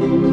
you.